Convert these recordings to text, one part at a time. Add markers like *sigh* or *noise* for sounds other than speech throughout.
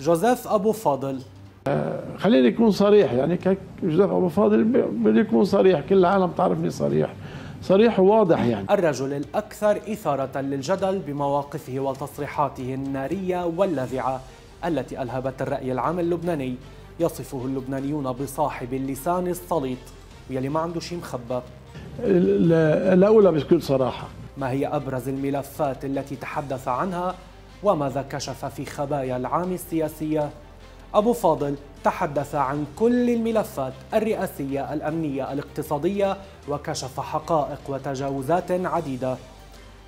جوزيف أبو فاضل. خليني أكون صريح يعني جوزيف أبو فاضل بدي يكون صريح كل العالم تعرفني صريح. صريح وواضح يعني. الرجل الأكثر إثارة للجدل بمواقفه وتصريحاته النارية واللاذعة التي ألهبت الرأي العام اللبناني. يصفه اللبنانيون بصاحب اللسان السليط ويلي ما عنده شيء مخبى أقولها بكل صراحة. ما هي أبرز الملفات التي تحدث عنها؟ وماذا كشف في خبايا العام السياسية. أبو فاضل تحدث عن كل الملفات الرئاسية الأمنية الاقتصادية وكشف حقائق وتجاوزات عديدة.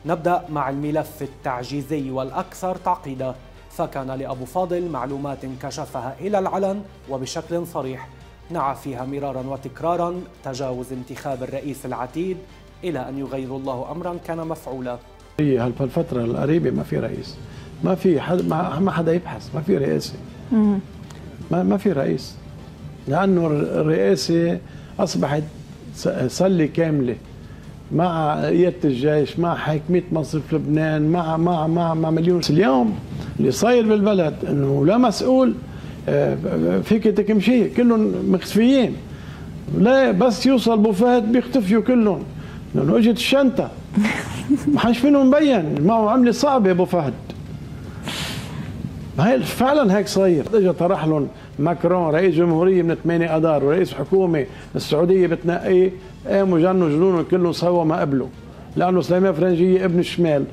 نبدأ مع الملف التعجيزي والأكثر تعقيدا. فكان لأبو فاضل معلومات كشفها إلى العلن وبشكل صريح. نعى فيها مرارا وتكرارا تجاوز انتخاب الرئيس العتيد إلى أن يغير الله أمرا كان مفعولا. هي هالفترة القريبة ما في رئيس. ما في حد ما حدا يبحث ما في رئاسة. ما ما في رئيس. لأنه الرئاسة أصبحت سله كاملة. مع قياده الجيش مع حاكمية مصرف لبنان مع مع مع مع مليون اليوم اللي صاير بالبلد إنه لا مسؤول آه، فيك تكمشي. كلهم مختفيين لا بس يوصل بو فهد بيختفيوا كلهم. لأنه إجت الشنطة. *laughs* ما حدش فيهم مبين. معه عملة صعبة أبو فهد. ما هي فعلا هيك صاير. اجى طرح لهم ماكرون رئيس جمهورية من 8 اذار ورئيس حكومة السعودية بتنقيه قاموا جنوا جنونهم كلهم سوا ما قبلوا لأنه سليمان فرنجية ابن الشمال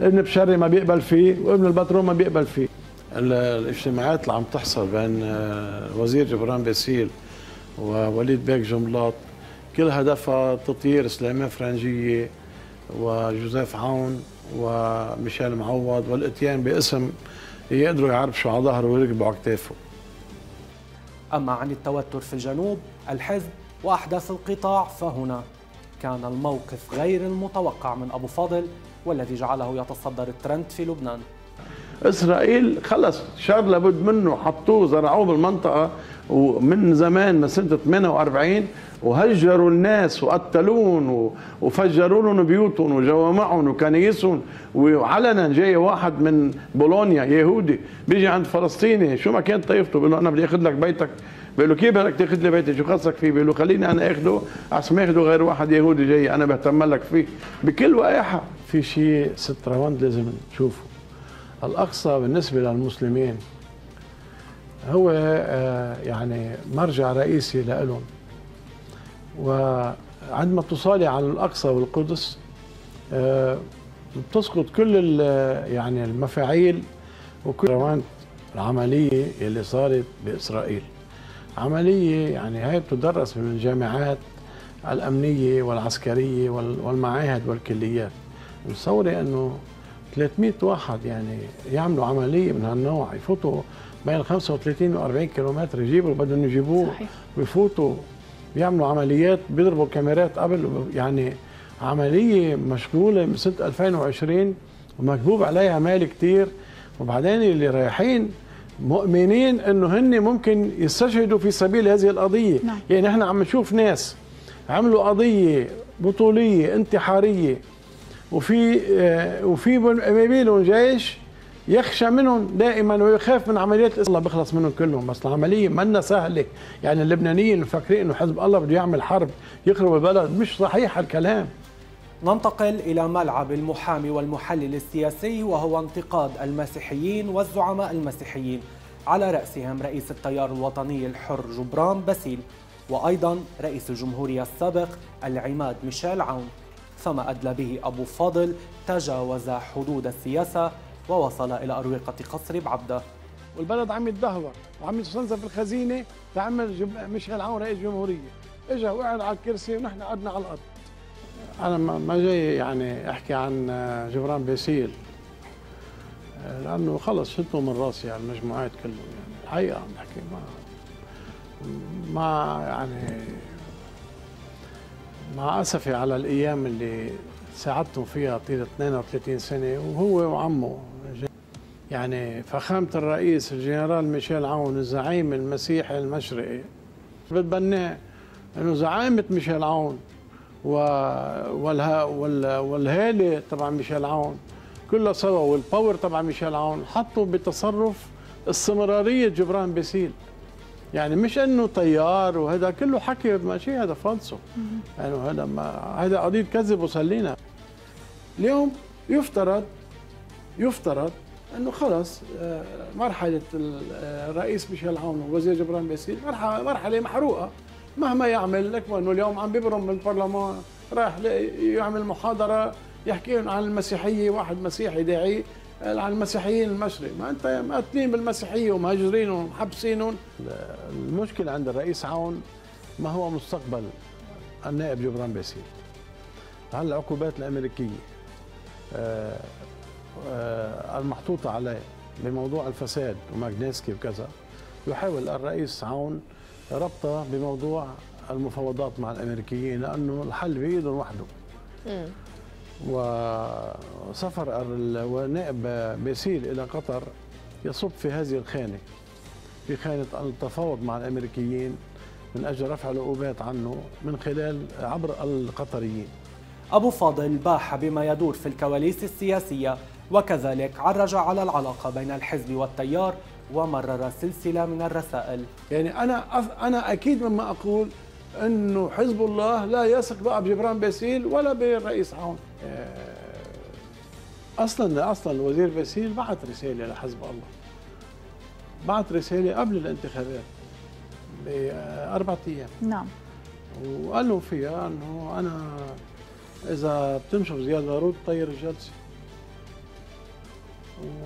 ابن بشري ما بيقبل فيه وابن البترول ما بيقبل فيه. الاجتماعات اللي عم تحصل بين آه، وزير جبران باسيل ووليد بيك جملاط كل هدفها تطير سليمان فرنجية وجوزيف عون وميشيل معوض والإتيان باسم يقدروا يعرفشوا على ظهره ويركبوا على كتافه. أما عن التوتر في الجنوب الحزب وأحداث القطاع فهنا كان الموقف غير المتوقع من أبو فاضل والذي جعله يتصدر الترند في لبنان. إسرائيل خلص شر لابد منه حطوه زرعوه بالمنطقة ومن زمان من سنة 48 وهجروا الناس وقتلون وفجروا لهم بيوتهم وجوامعهم وكنايسهم وعلنا جاي واحد من بولونيا يهودي بيجي عند فلسطيني شو ما كانت طائفته بيقول له أنا بدي أخذ لك بيتك. بيقول له كيف بدك تأخذ لي بيتي؟ شو خصك فيه؟ بيقول له خليني أنا أخذه أحسن ما اخذه غير واحد يهودي جاي أنا بهتم لك فيه. بكل وقاحه في شيء ست روند لازم نشوفه. الأقصى بالنسبة للمسلمين هو آه، يعني مرجع رئيسي لهم وعندما تصالي على الأقصى والقدس آه، بتسقط كل يعني المفاعيل وكل العملية اللي صارت بإسرائيل. عملية يعني هاي بتدرس من الجامعات الأمنية والعسكرية والمعاهد والكليات. متصورة أنه 300 واحد يعني يعملوا عملية من هالنوع يفوتوا بين 35 و 40 كيلومتر يجيبوا بدهم يجيبوه ويفوتوا بيعملوا عمليات بيضربوا كاميرات قبل يعني عملية مشغولة من سنة 2020 ومكبوب عليها مال كثير وبعدين اللي رايحين مؤمنين إنه هن ممكن يستشهدوا في سبيل هذه القضية نعم. يعني إحنا عم نشوف ناس عملوا قضية بطولية انتحارية وفي آه وفي بينهم جيش يخشى منهم دائما ويخاف من عمليات الله بيخلص منهم كلهم بس العملية منا سهلة. يعني اللبنانيين مفكرين إنه حزب الله بده يعمل حرب يخرب البلد. مش صحيح الكلام ننتقل إلى ملعب المحامي والمحلل السياسي وهو انتقاد المسيحيين والزعماء المسيحيين. على رأسهم رئيس التيار الوطني الحر جبران باسيل وأيضا رئيس الجمهورية السابق العماد ميشيل عون. فما أدلى به أبو فاضل تجاوز حدود السياسة ووصل إلى أروقة قصر بعبدة. والبلد عم يتدهور وعم يستنزف الخزينة تعمل جب... مشعل عون رئيس جمهورية. اجى وقعد على الكرسي ونحن قعدنا على الأرض. أنا ما جاي يعني أحكي عن جبران باسيل. لأنه خلص شلته من راسي على المجموعات كله يعني الحقيقة عم بحكي ما ما يعني مع أسفي على الأيام اللي ساعدتهم فيها طيلة 32 سنة وهو وعمه يعني فخامة الرئيس الجنرال ميشيل عون الزعيم المسيحي المشرقي. بتبناه إنه زعامة ميشيل عون والها والهالة تبع ميشيل عون. كلها سوا وال power تبع ميشيل عون. حطوا بتصرف استمرارية جبران باسيل يعني مش إنه تيار وهذا كله حكي ماشي هذا فالصو يعني هذا ما هذا قضية كذب وسلينا. اليوم يفترض يفترض إنه خلص آه، مرحلة الرئيس ميشيل عون ووزير جبران باسيل مرحلة مرحلة محروقة. مهما يعمل لك انه اليوم عم بيبرم من البرلمان راح يعمل محاضرة يحكي عن المسيحية واحد مسيحي داعي عن المسيحيين المشرق. ما أنت مقتلين بالمسيحية ومهاجرين ومحبسينهم. المشكلة عند الرئيس عون ما هو مستقبل النائب جبران باسيل هل العقوبات الأمريكية. المحطوطة عليه بموضوع الفساد وماغنيسكي وكذا يحاول الرئيس عون ربطه بموضوع المفاوضات مع الأمريكيين لأنه الحل بايدهم وحده وسفر النائب بيسيل إلى قطر يصب في هذه الخانة في خانة التفاوض مع الأمريكيين من أجل رفع العقوبات عنه من خلال عبر القطريين. أبو فاضل باح بما يدور في الكواليس السياسية وكذلك عرج على العلاقة بين الحزب والتيار ومرر سلسلة من الرسائل. يعني أنا أنا أكيد مما أقول أنه حزب الله لا يثق بقى بجبران باسيل ولا بالرئيس عون. آه، أصلا أصلا الوزير باسيل بعث رسالة لحزب الله. بعث رسالة قبل الانتخابات بأربع أيام. نعم. وقال لهم فيها إنه أنا إذا بتمشوا زياد بارود طير الجلسة.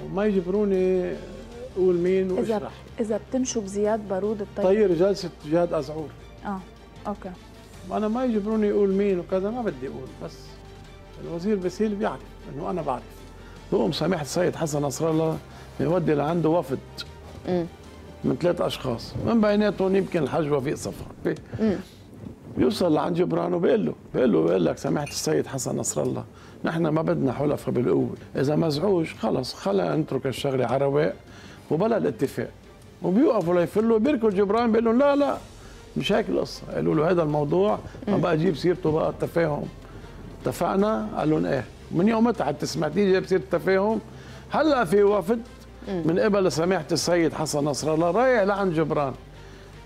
وما يجبروني أقول مين واشرح إذا إذا بتمشوا بزياد بارود الطير طير جلسه جهاد أزعور. آه okay. أنا ما يجبروني أقول مين وكذا ما بدي أقول بس الوزير باسيل بيعرف إنه أنا بعرف. بقوم سماحة السيد حسن نصر الله بيودي لعنده وفد من ثلاث أشخاص من بيناتهم يمكن الحاج وفيق صفا بيوصل لعند جبران وبيقول له بيقول له بيقول لك سماحة السيد حسن نصر الله نحن ما بدنا حلفاء بالقوة. إذا مزعوج خلص خلينا نترك الشغلة على رواق وبلا الاتفاق. وبيوقفوا ليفلوا بيركوا جبران بيقول لهم لا لا. مش هيك القصة. قالوا له هذا الموضوع ما بقى أجيب سيرته بقى التفاهم. اتفقنا؟ قال لهم إيه. من يومتها حتى سمعتي جاب سيرة التفاهم. هلأ في وفد من قبل سماحة السيد حسن نصر الله رايح لعند جبران.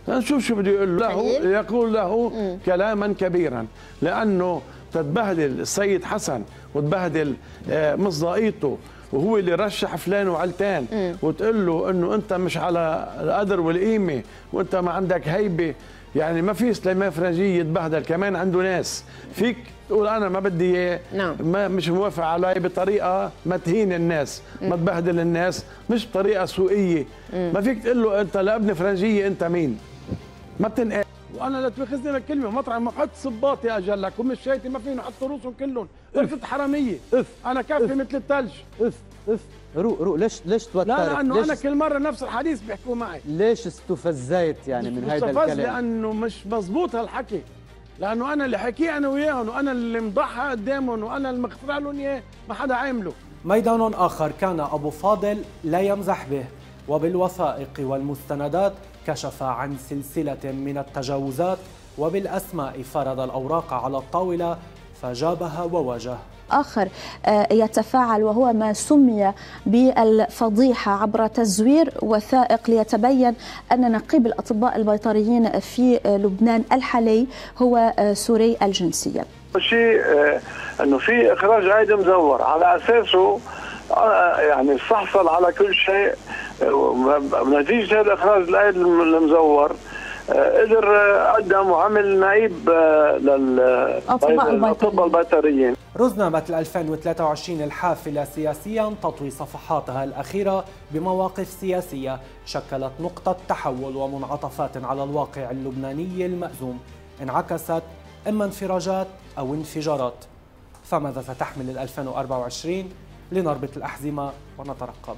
نشوف شو بده يقول له. يقول له كلاما كبيرا لأنه تتبهدل السيد حسن وتبهدل آه، مصداقيته وهو اللي رشح فلان وعلتان وتقول له إنه أنت مش على القدر والقيمة وأنت ما عندك هيبة. يعني ما في سليمان فرنجي يتبهدل كمان عنده ناس. فيك تقول أنا ما بدي إياه. نعم. ما مش موافق علي بطريقة ما تهين الناس. ما تبهدل الناس مش بطريقة سوقيه. ما فيك تقول له أنت لابن فرنجية أنت مين؟ ما بتنقل وأنا لا تاخذني بالكلمة مطرح ما حط صباط يا اجلك هم الشيتي ما فينا نحط رؤوسهم كلهم. قلت حرامية. إف. أنا كافي مثل الثلج إف. إف. روق روق ليش ليش توترت؟ لا لأنه أنا كل مرة نفس الحديث بيحكوا معي. ليش استفزيت يعني من هذا الكلام؟ استفز لأنه مش مزبوط هالحكي. لأنه أنا اللي حكيه أنا وياهم وأنا اللي مضحى قدامهم وأنا اللي مخترع لهم إياه ما حدا عامله. ميدان آخر كان أبو فاضل لا يمزح به. وبالوثائق والمستندات كشف عن سلسلة من التجاوزات وبالأسماء فرض الأوراق على الطاولة فجابها وواجه آخر آه، يتفاعل وهو ما سمي بالفضيحة عبر تزوير وثائق ليتبين أن نقيب الأطباء البيطريين في لبنان الحالي هو آه، سوري الجنسية شيء آه، أنه في إخراج عيد مزور على أساسه يعني استحصل على كل شيء نتيجة هذا الإخراج العيد المزور قدر قدم وعمل نعيب للاطباء البيطريين. رزنامة 2023 الحافلة سياسيا تطوي صفحاتها الأخيرة بمواقف سياسية شكلت نقطة تحول ومنعطفات على الواقع اللبناني المأزوم. انعكست إما انفراجات أو انفجارات. فماذا ستحمل ال 2024 لنربط الأحزمة ونترقب.